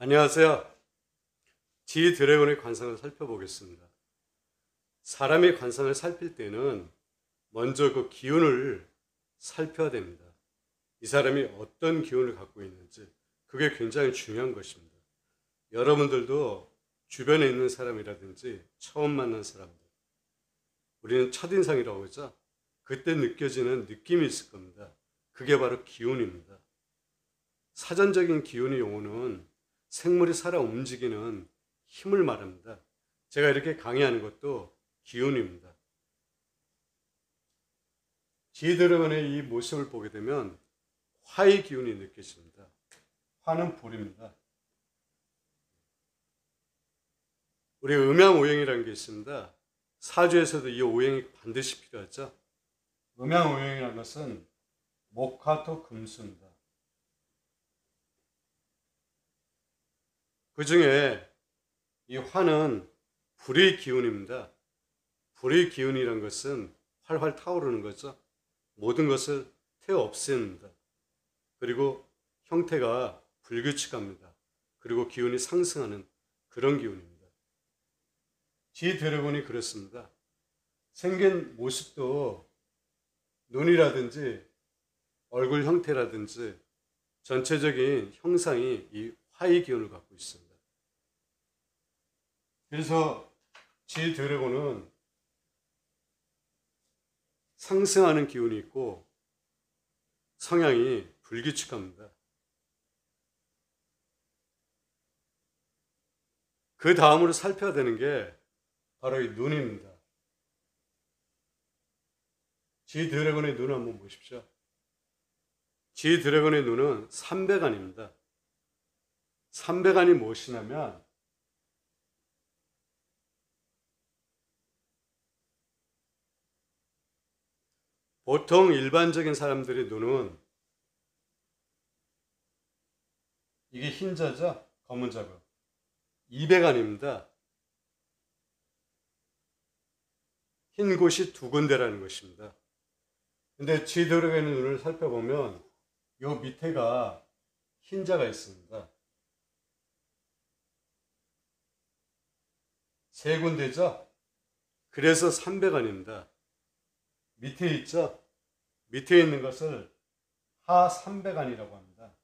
안녕하세요. 지 드래곤의 관상을 살펴보겠습니다. 사람의 관상을 살필 때는 먼저 그 기운을 살펴야 됩니다. 이 사람이 어떤 기운을 갖고 있는지 그게 굉장히 중요한 것입니다. 여러분들도 주변에 있는 사람이라든지 처음 만난 사람들 우리는 첫인상이라고 하죠. 그때 느껴지는 느낌이 있을 겁니다. 그게 바로 기운입니다. 사전적인 기운의 용어는 생물이 살아 움직이는 힘을 말합니다. 제가 이렇게 강의하는 것도 기운입니다. 지드래곤의 이 모습을 보게 되면 화의 기운이 느껴집니다. 화는 불입니다. 우리 음양오행이라는 게 있습니다. 사주에서도 이 오행이 반드시 필요하죠. 음양오행이라는 것은 목화토 금수입니다. 그 중에 이 화는 불의 기운입니다. 불의 기운이란 것은 활활 타오르는 거죠. 모든 것을 태워 없앱니다. 그리고 형태가 불규칙합니다. 그리고 기운이 상승하는 그런 기운입니다. 지 드래곤이 그렇습니다. 생긴 모습도 눈이라든지 얼굴 형태라든지 전체적인 형상이 이 화의 기운을 갖고 있습니다. 그래서 지 드래곤은 상승하는 기운이 있고 성향이 불규칙합니다. 그 다음으로 살펴야 되는 게 바로 이 눈입니다. 지 드래곤의 눈을 한번 보십시오. 지 드래곤의 눈은 삼백안입니다. 삼백안이 무엇이냐면 보통 일반적인 사람들의 눈은 이게 흰자죠? 검은 자가 200안입니다. 흰 곳이 두 군데라는 것입니다. 근데 지도록의 눈을 살펴보면 요 밑에가 흰자가 있습니다. 세 군데죠? 그래서 300안입니다. 밑에 있죠? 밑에 있는 것을 하 300안이라고 합니다.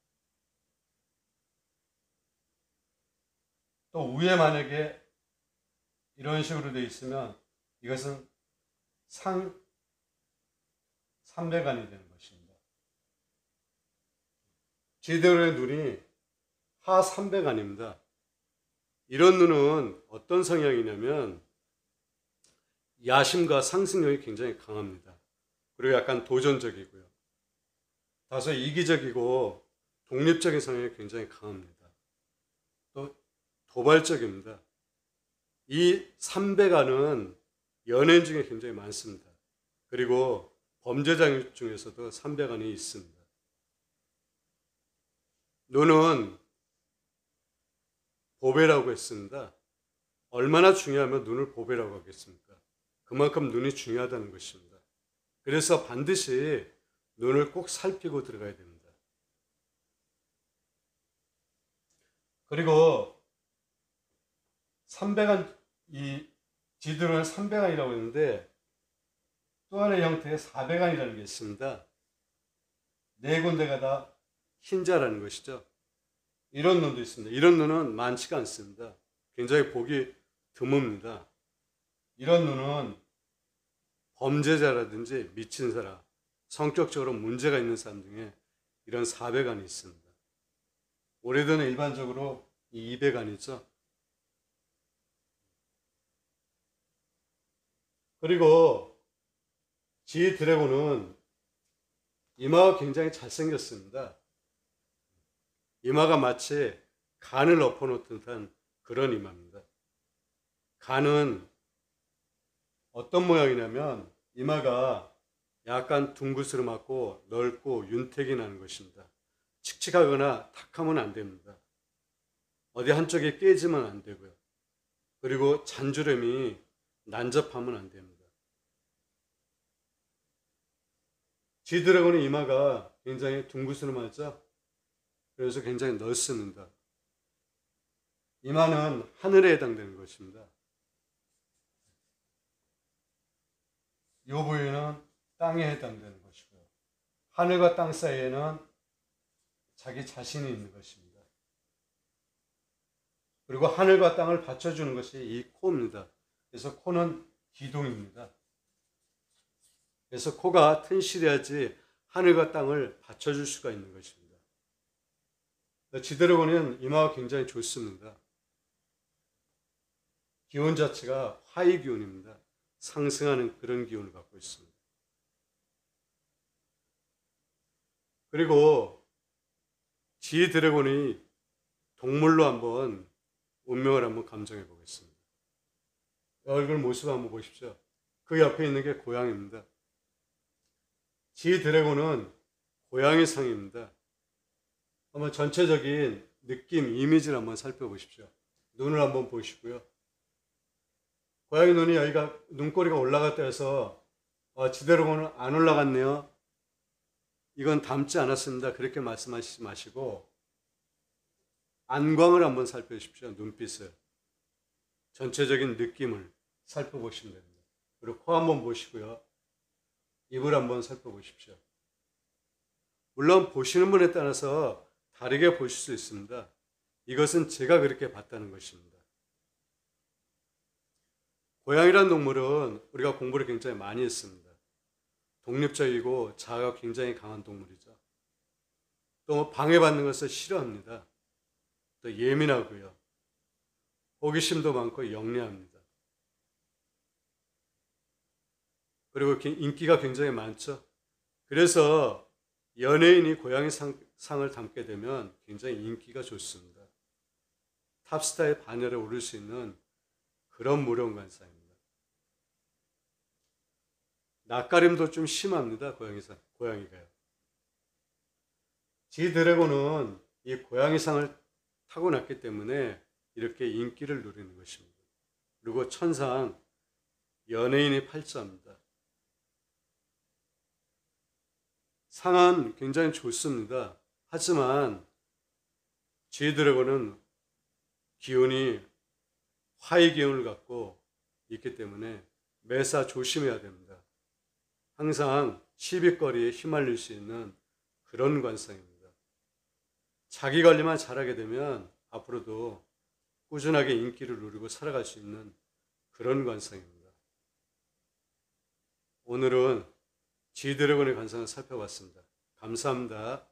또 위에 만약에 이런 식으로 되어 있으면 이것은 상 300안이 되는 것입니다. 제대로의 눈이 하 300안입니다. 이런 눈은 어떤 성향이냐면 야심과 상승력이 굉장히 강합니다. 그리고 약간 도전적이고요. 다소 이기적이고 독립적인 성향이 굉장히 강합니다. 또 도발적입니다. 이 300안은 연예인 중에 굉장히 많습니다. 그리고 범죄자 중에서도 300안이 있습니다. 눈은 보배라고 했습니다. 얼마나 중요하면 눈을 보배라고 하겠습니까? 그만큼 눈이 중요하다는 것입니다. 그래서 반드시 눈을 꼭 살피고 들어가야 됩니다. 그리고 300안, 이 지도는 300안이라고 했는데 또 하나의 형태의 400안이라는 게 있습니다. 네 군데가 다 흰자라는 것이죠. 이런 눈도 있습니다. 이런 눈은 많지가 않습니다. 굉장히 보기 드뭅니다. 이런 눈은 범죄자라든지 미친 사람, 성격적으로 문제가 있는 사람 중에 이런 400안이 있습니다. 우리들은 일반적으로 이 200안이죠. 그리고 지 드래곤은 이마가 굉장히 잘생겼습니다. 이마가 마치 간을 엎어놓은 듯한 그런 이마입니다. 간은 어떤 모양이냐면 이마가 약간 둥그스름하고 넓고 윤택이 나는 것입니다. 칙칙하거나 탁하면 안 됩니다. 어디 한쪽에 깨지면 안 되고요. 그리고 잔주름이 난접하면 안 됩니다. 지드래곤의 이마가 굉장히 둥그스름하죠? 그래서 굉장히 넓습니다. 이마는 하늘에 해당되는 것입니다. 이 부위는 땅에 해당되는 것이고요. 하늘과 땅 사이에는 자기 자신이 있는 것입니다. 그리고 하늘과 땅을 받쳐주는 것이 이 코입니다. 그래서 코는 기둥입니다. 그래서 코가 튼실해야지 하늘과 땅을 받쳐줄 수가 있는 것입니다. 지드래곤은 이마가 굉장히 좋습니다. 기운 자체가 화의 기운입니다. 상승하는 그런 기운을 갖고 있습니다. 그리고 지 드래곤이 동물로 한번 운명을 한번 감정해 보겠습니다. 얼굴 모습 한번 보십시오. 그 옆에 있는 게 고양입니다. 지 드래곤은 고양이 상입니다. 한번 전체적인 느낌, 이미지를 한번 살펴보십시오. 눈을 한번 보시고요. 고양이 눈이 여기가 눈꼬리가 올라갔다 해서 어, 지드래곤은 안 올라갔네요. 이건 닮지 않았습니다. 그렇게 말씀하시지 마시고 안광을 한번 살펴보십시오. 눈빛을. 전체적인 느낌을 살펴보시면 됩니다. 그리고 코 한번 보시고요. 입을 한번 살펴보십시오. 물론 보시는 분에 따라서 다르게 보실 수 있습니다. 이것은 제가 그렇게 봤다는 것입니다. 고양이란 동물은 우리가 공부를 굉장히 많이 했습니다. 독립적이고 자아가 굉장히 강한 동물이죠. 또 방해받는 것을 싫어합니다. 또 예민하고요. 호기심도 많고 영리합니다. 그리고 인기가 굉장히 많죠. 그래서 연예인이 고양이 상, 상을 담게 되면 굉장히 인기가 좋습니다. 탑스타의 반열에 오를 수 있는 그런 무령관상입니다. 낯가림도 좀 심합니다. 고양이상, 고양이가요. 지 드래곤은 이 고양이상을 타고났기 때문에 이렇게 인기를 누리는 것입니다. 그리고 천상 연예인의 팔자입니다. 상은 굉장히 좋습니다. 하지만 지 드래곤은 기운이 화의 기운을 갖고 있기 때문에 매사 조심해야 됩니다. 항상 시비거리에 휘말릴 수 있는 그런 관상입니다. 자기 관리만 잘하게 되면 앞으로도 꾸준하게 인기를 누리고 살아갈 수 있는 그런 관상입니다. 오늘은 지드래곤의 관상을 살펴봤습니다. 감사합니다.